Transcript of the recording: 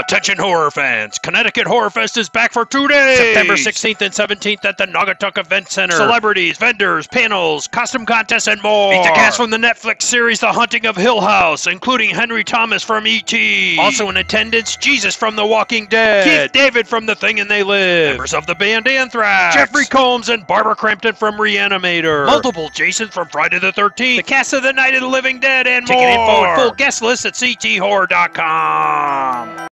Attention horror fans! Connecticut Horror Fest is back for two days! September 16th and 17th at the Naugatuck Event Center. Celebrities, vendors, panels, costume contests, and more. Meet the cast from the Netflix series The Haunting of Hill House, including Henry Thomas from E.T. Also in attendance, Jesus from The Walking Dead. Keith David from The Thing and They Live. Members of the band Anthrax. Jeffrey Combs and Barbara Crampton from Reanimator. Multiple Jasons from Friday the 13th. The cast of The Night of the Living Dead and Ticket more. info and full guest list at cthorror.com.